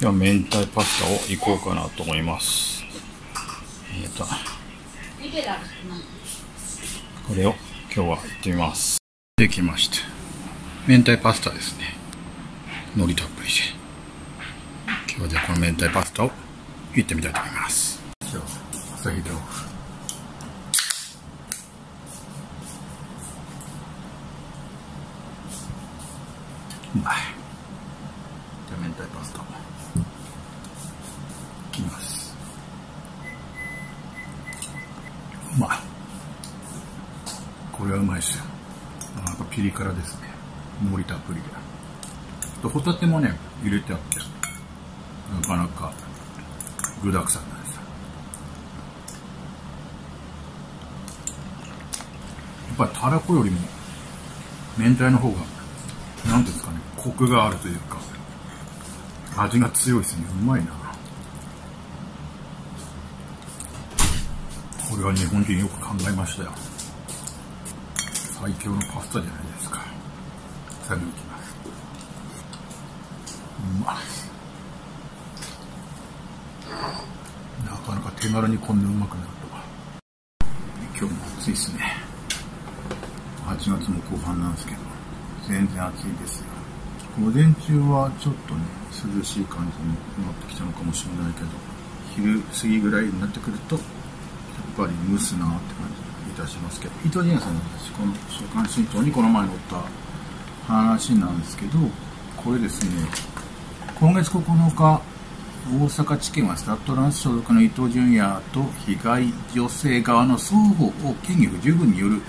今日は明太パスタをいこうかなと思います。えっ、ー、とこれを今日は行ってみます。できました。明太パスタですね。海苔たっぷりで。今日はじゃあこの明太パスタをいってみたいと思います。今日は朝日豆腐う。まいじゃあ明太パスタいきますうまいこれはうまいですよ。なんかピリ辛ですね。海苔たっぷりで。ホタテもね入れてあって。なかなか具だくさんなんですよ。やっぱりたらこよりも明太の方が何ですかねコクがあるというか味が強いですね。うまいな。これは日本人よく考えましたよ。最強のパスタじゃないですか。さにいきます。うまい。なかなか手軽にこんなうまくなるとは。今日も暑いですね。8月も後半なんですけど全然暑いですよ。午前中はちょっとね涼しい感じになってきたのかもしれないけど昼過ぎぐらいになってくるとやっぱり蒸すなって感じ。いたしますけど伊藤仁也さんの私この「週刊新潮」にこの前載った話なんですけどこれですね今月9日大阪地検はスタッドランス所属の伊藤純也と被害女性側の双方を権利不十分による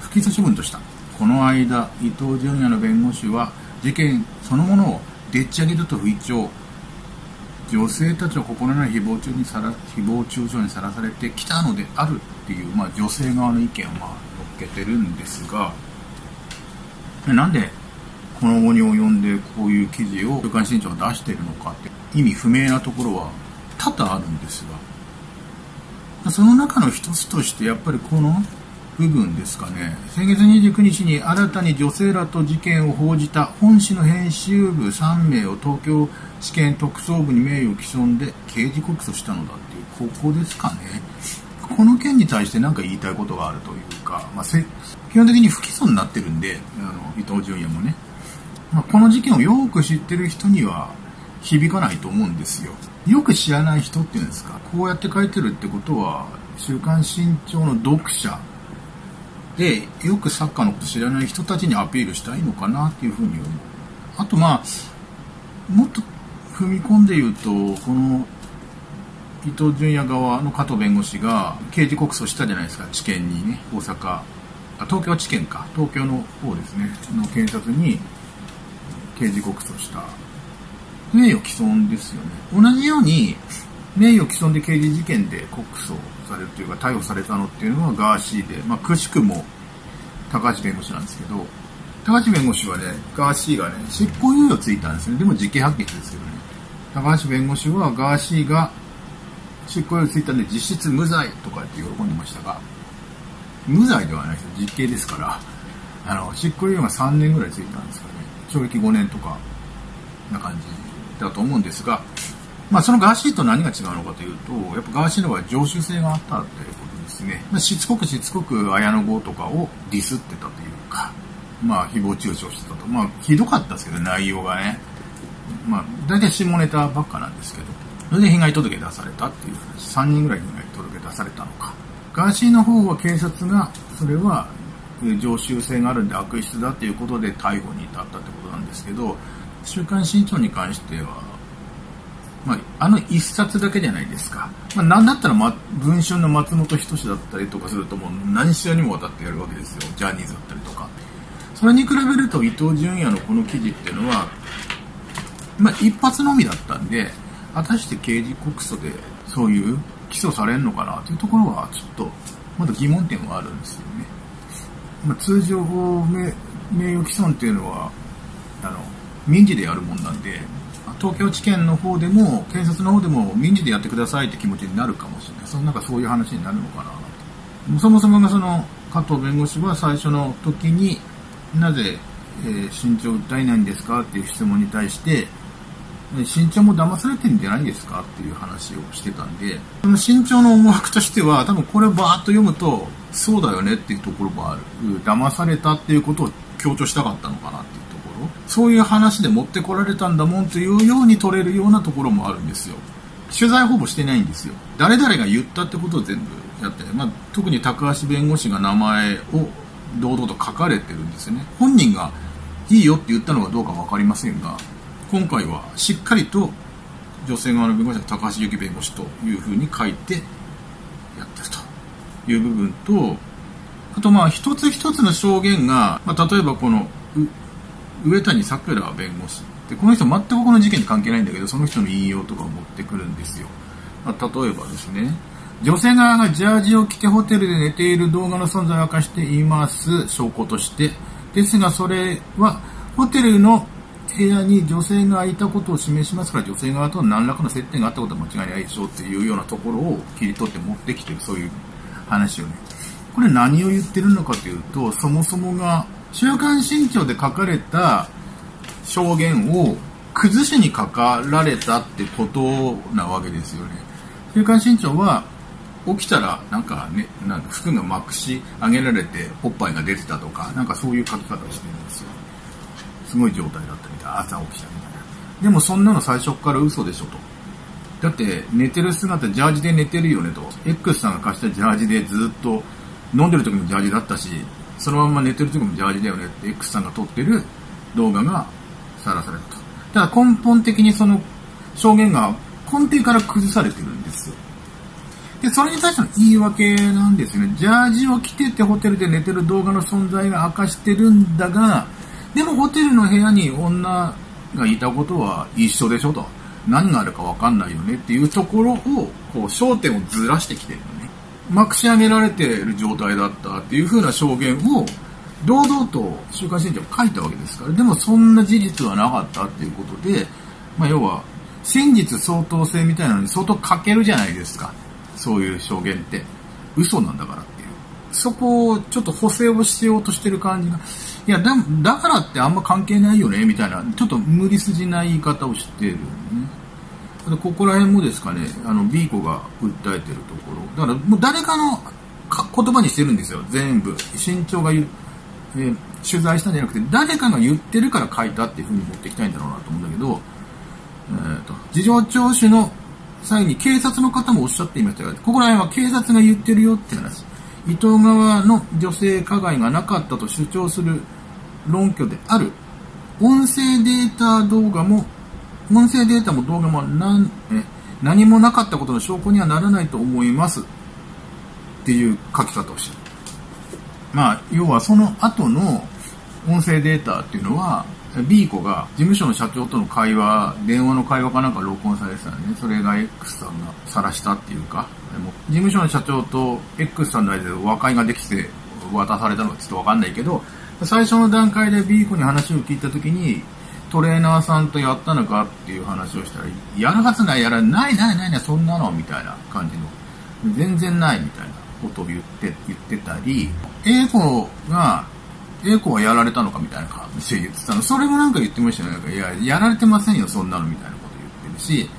不起訴処分とした。この間伊藤純也の弁護士は事件そのものをでっち上げると吹聴女性たちは心ない誹謗中にさら誹謗中傷にさらされてきたのであるっていう、まあ、女性側の意見をまあ乗っけてるんですがなんでこの後に及んでこういう記事を「週刊新潮」が出してるのかって意味不明なところは多々あるんですがその中の一つとしてやっぱりこの部分ですかね。先月29日に新たに女性らと事件を報じた本誌の編集部3名を東京地検特捜部に名誉毀損で刑事告訴したのだっていうここですかね。この件に対して何か言いたいことがあるというか、まあ、基本的に不起訴になってるんであの伊藤純也もね、まあ、この事件をよく知ってる人には響かないと思うんですよ。よく知らない人っていうんですか。こうやって書いてるってことは「週刊新潮」の読者でよくサッカーのこと知らない人たちにアピールしたいのかなっていうふうに思う。あとまあもっと踏み込んで言うとこの伊藤純也側の加藤弁護士が刑事告訴したじゃないですか地検にね大阪。あ東京地検か。東京の方ですね。の検察に刑事告訴した。名誉毀損ですよね。同じように名誉毀損で刑事事件で告訴されるというか逮捕されたのっていうのがガーシーで、まあ、くしくも高橋弁護士なんですけど高橋弁護士はねガーシーがね執行猶予ついたんですね。でも実刑判決ですけどね。高橋弁護士はガーシーが執行猶予ついたんで実質無罪とかって喜んでましたが無罪ではないです。よ実刑ですからあの執行猶予が3年ぐらいついたんですかね。懲役5年とかな感じだと思うんですがまあ、そのガーシーと何が違うのかというと、やっぱガーシーの場合常習性があったということですね。まあ、しつこくしつこく綾野剛とかをディスってたというか、まあ、誹謗中傷してたと。まあ、ひどかったですけど、内容がね。まあ、大体下ネタばっかなんですけど、それで被害届出されたっていう話、3人ぐらい被害届出されたのか。ガーシーの方は警察が、それは常習性があるんで悪質だということで逮捕に至ったってことなんですけど、週刊新潮に関しては、まあ、あの一冊だけじゃないですか。まあ、なんだったら、ま、文春の松本人志だったりとかするともう何試合にもわたってやるわけですよ。ジャニーズだったりとか。それに比べると伊藤純也のこの記事っていうのは、まあ、一発のみだったんで、果たして刑事告訴でそういう起訴されるのかなというところはちょっとまだ疑問点はあるんですよね。まあ、通常名名誉毀損っていうのはあの民事でやるもんなんで東京地検の方でも検察の方でも民事でやってくださいって気持ちになるかもしれないそのなんかそういう話になるのかなとそもそもがその加藤弁護士は最初の時になぜ、えー、身長訴えないんですかっていう質問に対して身長も騙されてるんじゃないですかっていう話をしてたんで、その身長の思惑としては、多分これをバーッと読むと、そうだよねっていうところもある。騙されたっていうことを強調したかったのかなっていう。そういう話で持ってこられたんだもんというように取れるようなところもあるんですよ。取材ほぼしてないんですよ。誰々が言ったってことを全部やって、まあ、特に高橋弁護士が名前を堂々と書かれてるんですよね。本人がいいよって言ったのかどうか分かりませんが、今回はしっかりと女性側の弁護士は高橋由紀弁護士というふうに書いてやってるという部分と、あとまあ一つ一つの証言が、まあ、例えばこの上谷さくら弁護士でこの人全くこの事件に関係ないんだけどその人の引用とかを持ってくるんですよ、まあ、例えばですね女性側がジャージを着てホテルで寝ている動画の存在を明かしています証拠として。ですがそれはホテルの部屋に女性がいたことを示しますから女性側と何らかの接点があったことは間違いないでしょうっていうようなところを切り取って持ってきてるそういう話をね。これ何を言ってるのかというとそもそもが週刊新潮で書かれた証言を崩しにかかられたってことなわけですよね。週刊新潮は起きたらなんかねなんか服がまくし上げられておっぱいが出てたとかなんかそういう書き方をしてるんですよ。すごい状態だったみたい朝起きたみたいな。でもそんなの最初から嘘でしょと。だって寝てる姿ジャージで寝てるよねと。X さんが貸したジャージでずっと飲んでる時もジャージだったしそのまま寝てる時もジャージだよねって X さんが撮ってる動画がさらされたとただ根本的にその証言が根底から崩されてるんですよで、それに対しての言い訳なんですよね。ジャージを着ててホテルで寝てる動画の存在が明かしてるんだが、でもホテルの部屋に女がいたことは一緒でしょと。何があるかわかんないよねっていうところを、こう、焦点をずらしてきてるのね。まくし上げられてる状態だったっていう風な証言を、堂々と週刊新潮書いたわけですから。でもそんな事実はなかったっていうことで、まあ要は、真実相当性みたいなのに相当欠けるじゃないですか。そういう証言って嘘なんだからっていう。そこをちょっと補正をしようとしてる感じが、いや、だだからってあんま関係ないよね、みたいな、ちょっと無理筋な言い方をしてるよね。ここら辺もですかね、あの、B 子が訴えてるところ。だからもう誰かの言葉にしてるんですよ、全部。身長が言う、えー、取材したんじゃなくて、誰かが言ってるから書いたっていうふうに持ってきたいんだろうなと思うんだけど、えーと、事情聴取の際に警察の方もおっしゃっていましたが、ここら辺は警察が言ってるよって話。伊藤側の女性加害がなかったと主張する論拠である。音声データ動画も、音声データも動画も何え何もなかったことの証拠にはならないと思います。っていう書き方をしてる。まあ、要はその後の音声データっていうのは、B 子が事務所の社長との会話、電話の会話かなんか録音されてたんでね、それが X さんが晒したっていうか、でも事務所の社長と X さんの間で和解ができて渡されたのかちょっとわかんないけど、最初の段階で B 子に話を聞いた時に、トレーナーさんとやったのかっていう話をしたら、やるはずない、やらない、ない、ない、ない、そんなの、みたいな感じの、全然ないみたいなことを言って、言ってたり、A 子が A 子はやられたのかみたいな感じで言ってたの。それもなんか言ってましたよね。いや、やられてませんよ、そんなのみたいなこと言ってるし、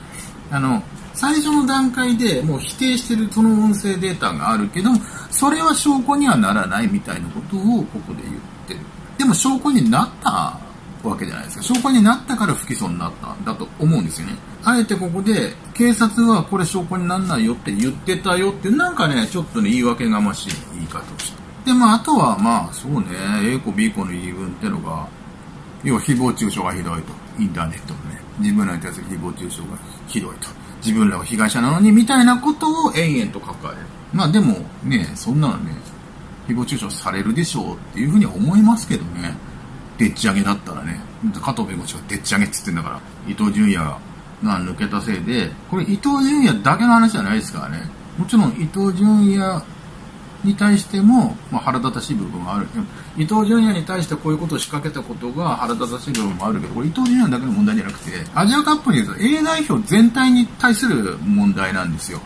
あの、最初の段階でもう否定してるその音声データがあるけど、それは証拠にはならないみたいなことをここで言ってる。でも証拠になったわけじゃないですか。証拠になったから不起訴になったんだと思うんですよね。あえてここで、警察はこれ証拠にならないよって言ってたよって、なんかね、ちょっとね、言い訳がましい言い方をして。で、まあ、あとは、まあ、そうね、A 子 B 子の言い分ってのが、要は誹謗中傷がひどいと。インターネットのね、自分らに対する誹謗中傷がひどいと。自分らが被害者なのに、みたいなことを延々と書かれる。まあでも、ね、そんなのね、誹謗中傷されるでしょうっていうふうには思いますけどね。でっち上げだったらね、加藤弁護士がでっち上げって言ってんだから、伊藤純也が抜けたせいで、これ伊藤純也だけの話じゃないですからね。もちろん伊藤純也に対しても、まあ、腹立たしい部分もある伊藤純也に対してこういうことを仕掛けたことが腹立たしい部分もあるけどこれ伊藤純也だけの問題じゃなくてアジアカップに言うと A 代表全体に対する問題なんですよ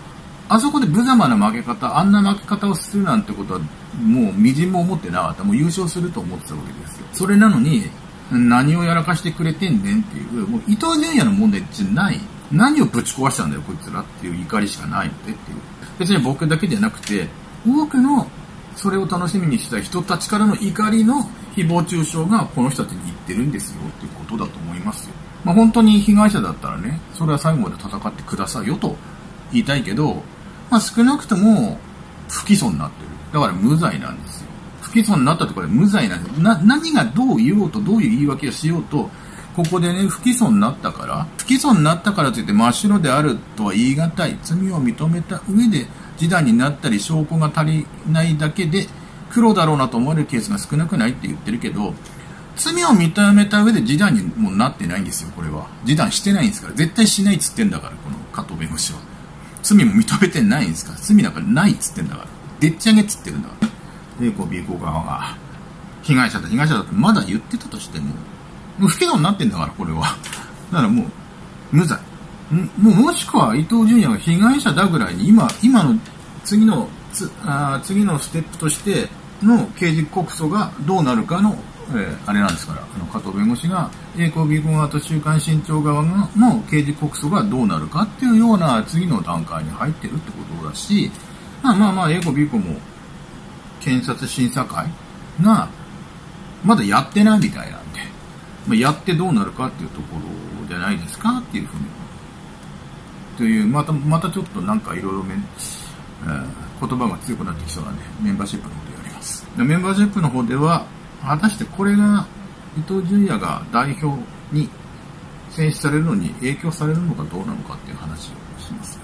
あそこで無様な負け方あんな負け方をするなんてことはもうみじんも思ってなかったもう優勝すると思ってたわけですよそれなのに何をやらかしてくれてんねんっていう、もう伊藤純也の問題じゃない。何をぶち壊したんだよ、こいつらっていう怒りしかないのでっていう。別に僕だけじゃなくて、多くのそれを楽しみにした人たちからの怒りの誹謗中傷がこの人たちに言ってるんですよっていうことだと思いますよ。まあ、本当に被害者だったらね、それは最後まで戦ってくださいよと言いたいけど、まあ、少なくとも不起訴になってる。だから無罪なんですよ。不起訴になったところで無罪なんです。な、何がどう言おうと、どういう言い訳をしようと、ここでね、不起訴になったから、不起訴になったからといって真っ白であるとは言い難い。罪を認めた上で、示談になったり証拠が足りないだけで、黒だろうなと思われるケースが少なくないって言ってるけど、罪を認めた上で示談にもなってないんですよ、これは。示談してないんですから。絶対しないっつってんだから、この加藤弁護士は。罪も認めてないんですから。罪なんかないっつってんだから。でっち上げっつってるんだから。A 子 B 子側が、被害者だ、被害者だってまだ言ってたとしても、もう不起訴になってんだから、これは。だからもう、無罪。もうもしくは伊藤純也が被害者だぐらいに今、今の次のつあ次のステップとしての刑事告訴がどうなるかの、えー、あれなんですから、あの加藤弁護士が A 公 B 公側と週刊新潮側の刑事告訴がどうなるかっていうような次の段階に入ってるってことだし、まあまあまあ A 公 B 公も検察審査会がまだやってないみたいなんで、まあ、やってどうなるかっていうところじゃないですかっていうふうにという、また、またちょっとなんかいろいろめ、えー、言葉が強くなってきそうなんで、メンバーシップの方でやります。メンバーシップの方では、果たしてこれが伊藤純也が代表に選出されるのに影響されるのかどうなのかっていう話をします。